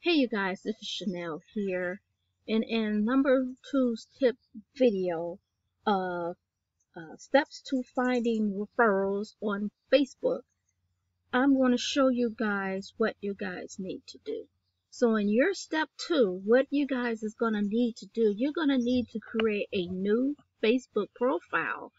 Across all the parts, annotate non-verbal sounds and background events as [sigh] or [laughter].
Hey you guys, this is Shinell here, and in number two's tip video of uh, steps to finding referrals on Facebook, I'm going to show you guys what you guys need to do. So in your step two, what you guys is going to need to do, you're going to need to create a new Facebook profile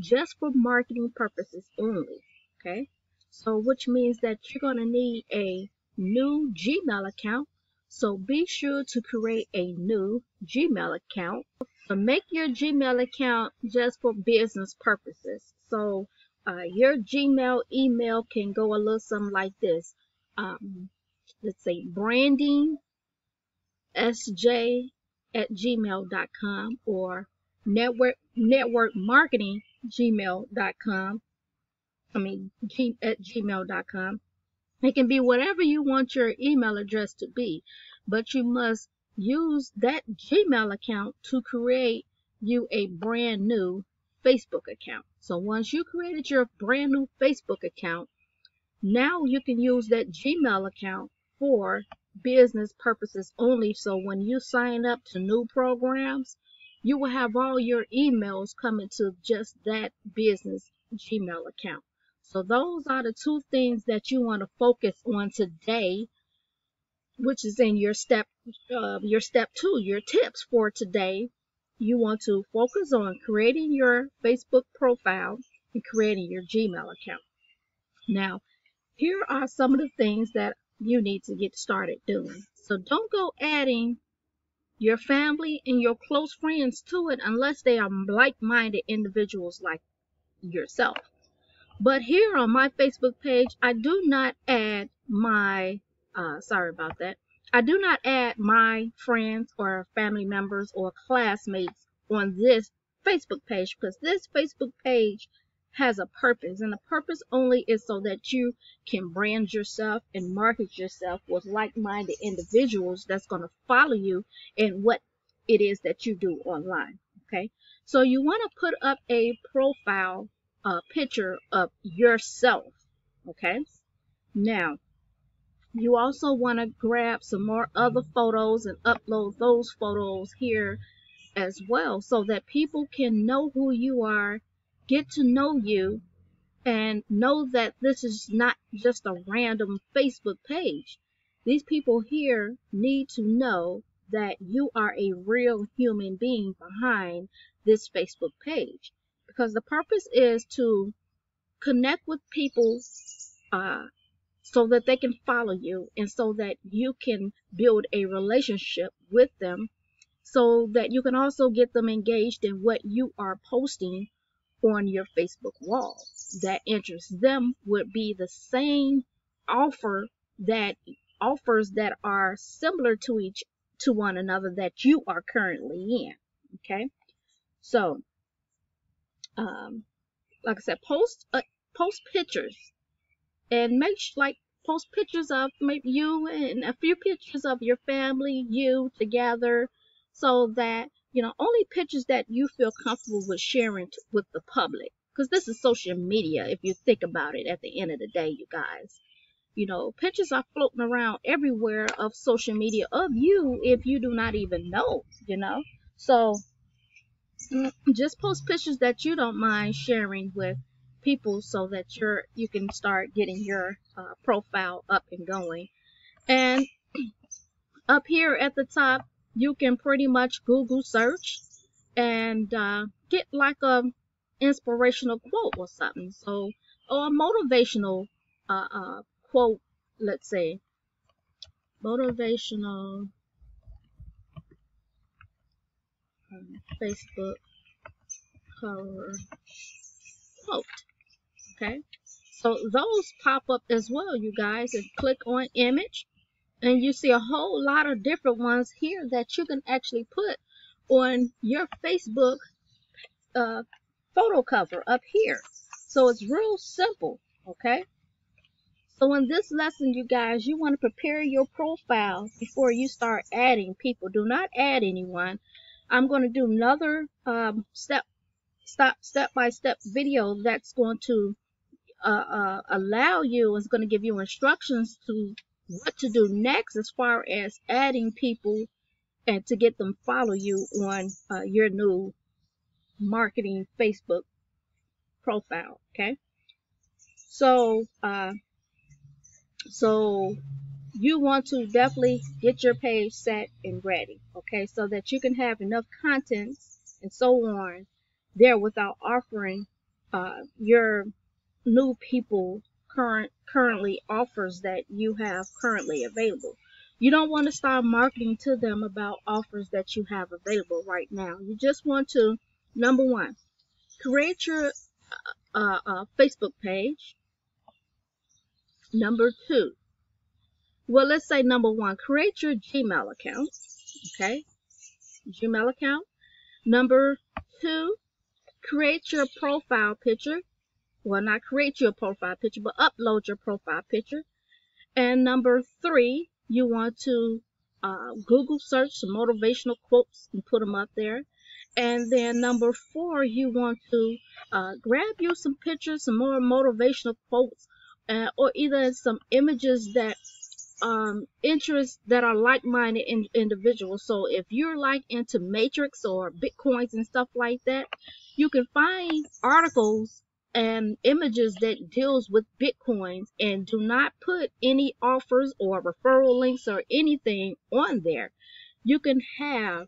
just for marketing purposes only. Okay. So which means that you're going to need a new Gmail account. So be sure to create a new Gmail account. So make your Gmail account just for business purposes. So uh, your Gmail email can go a little something like this. Um, let's say branding sj at gmail.com or network network marketing gmail.com I mean g, at gmail.com it can be whatever you want your email address to be but you must use that Gmail account to create you a brand new Facebook account so once you created your brand new Facebook account now you can use that Gmail account for business purposes only. So when you sign up to new programs, you will have all your emails coming to just that business Gmail account. So those are the two things that you want to focus on today, which is in your step, uh, your step two, your tips for today. You want to focus on creating your Facebook profile and creating your Gmail account. Now, here are some of the things that you need to get started doing. So don't go adding your family and your close friends to it unless they are like-minded individuals like yourself. But here on my Facebook page, I do not add my, uh, sorry about that. I do not add my friends or family members or classmates on this Facebook page because this Facebook page has a purpose and the purpose only is so that you can brand yourself and market yourself with like-minded individuals that's going to follow you in what it is that you do online okay so you want to put up a profile uh, picture of yourself okay now you also want to grab some more other photos and upload those photos here as well so that people can know who you are get to know you and know that this is not just a random Facebook page. These people here need to know that you are a real human being behind this Facebook page because the purpose is to connect with people uh, so that they can follow you and so that you can build a relationship with them so that you can also get them engaged in what you are posting on your Facebook wall that interests them would be the same offer that offers that are similar to each to one another that you are currently in. Okay, so um, like I said, post uh, post pictures and make like post pictures of maybe you and a few pictures of your family, you together, so that you know, only pictures that you feel comfortable with sharing t- with the public. Because this is social media, if you think about it at the end of the day, you guys. You know, pictures are floating around everywhere of social media of you if you do not even know, you know. So just post pictures that you don't mind sharing with people so that you're you can start getting your uh, profile up and going. And [clears throat] up here at the top, you can pretty much Google search and uh, get like a inspirational quote or something. So, or a motivational uh, uh, quote, let's say, motivational um, Facebook cover quote. Okay, so those pop up as well, you guys, and click on image and you see a whole lot of different ones here that you can actually put on your Facebook uh, photo cover up here. So it's real simple, okay? So in this lesson, you guys, you want to prepare your profile before you start adding people. Do not add anyone. I'm going to do another um, step, step, step by step video that's going to uh, uh, allow you, is going to give you instructions to what to do next as far as adding people and to get them follow you on uh, your new marketing Facebook profile. Okay. So, uh, so you want to definitely get your page set and ready. Okay. So that you can have enough content and so on there without offering, uh, your new people current currently offers that you have currently available. You don't want to start marketing to them about offers that you have available right now. You just want to, number one, create your uh, uh, Facebook page. Number two, well, let's say number one, create your Gmail account. Okay, Gmail account. Number two, create your profile picture. Well, not create your profile picture, but upload your profile picture. And number three, you want to uh, Google search some motivational quotes and put them up there. And then number four, you want to uh, grab you some pictures, some more motivational quotes, uh, or either some images that um, interests that are like-minded in, individuals. So if you're like into Matrix or Bitcoins and stuff like that, you can find articles and images that deals with bitcoins and do not put any offers or referral links or anything on there you can have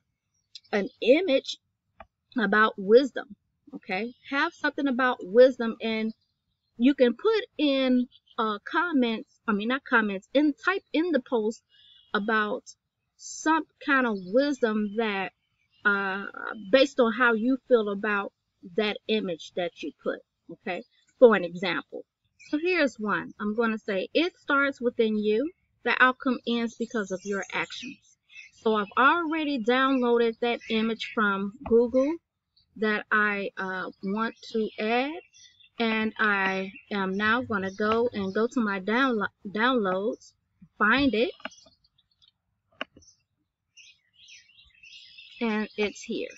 an image about wisdom okay have something about wisdom and you can put in uh, comments i mean not comments in type in the post about some kind of wisdom that uh, based on how you feel about that image that you put Okay, for an example. So here's one. I'm going to say it starts within you. The outcome ends because of your actions. So I've already downloaded that image from Google that I uh, want to add. And I am now going to go and go to my downlo downloads, find it, and it's here.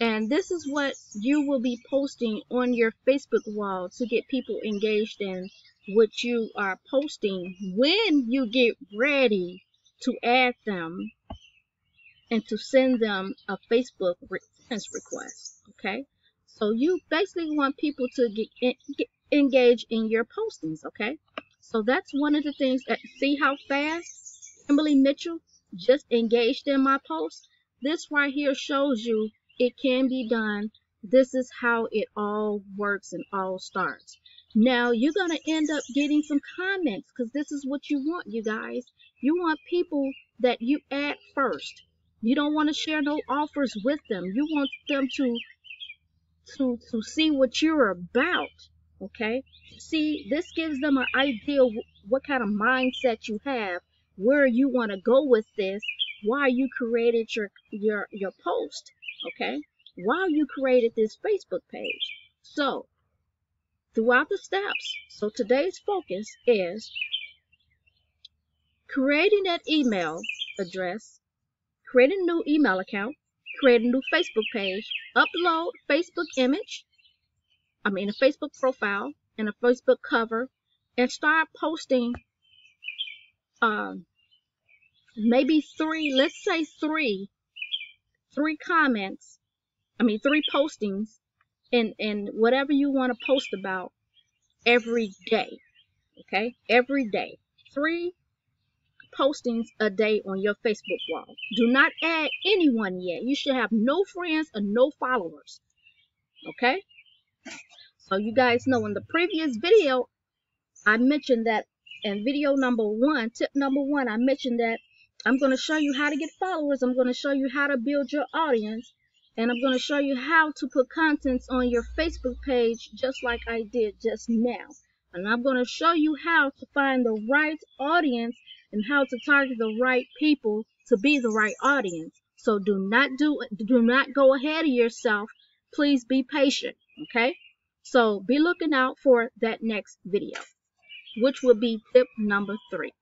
And this is what you will be posting on your Facebook wall to get people engaged in what you are posting when you get ready to add them and to send them a Facebook friends request. Okay. So you basically want people to get, get engage in your postings. Okay. So that's one of the things that see how fast Kimberly Mitchell just engaged in my post. This right here shows you it can be done. This is how it all works and all starts. Now you're going to end up getting some comments because this is what you want, you guys. You want people that you add first. You don't want to share no offers with them. You want them to to to see what you're about. Okay? See, this gives them an idea what kind of mindset you have, where you want to go with this, why you created your your your post okay, Why you created this Facebook page. So, throughout the steps, so today's focus is creating that email address, creating a new email account, create a new Facebook page, upload Facebook image, I mean a Facebook profile and a Facebook cover, and start posting um, maybe three, let's say three three comments, I mean, three postings and, and whatever you want to post about every day. Okay? Every day. Three postings a day on your Facebook wall. Do not add anyone yet. You should have no friends and no followers. Okay? So you guys know in the previous video, I mentioned that in video number one, tip number one, I mentioned that I'm going to show you how to get followers. I'm going to show you how to build your audience. And I'm going to show you how to put contents on your Facebook page just like I did just now. And I'm going to show you how to find the right audience and how to target the right people to be the right audience. So do not do do not go ahead of yourself. Please be patient, okay? So be looking out for that next video, which will be tip number 3.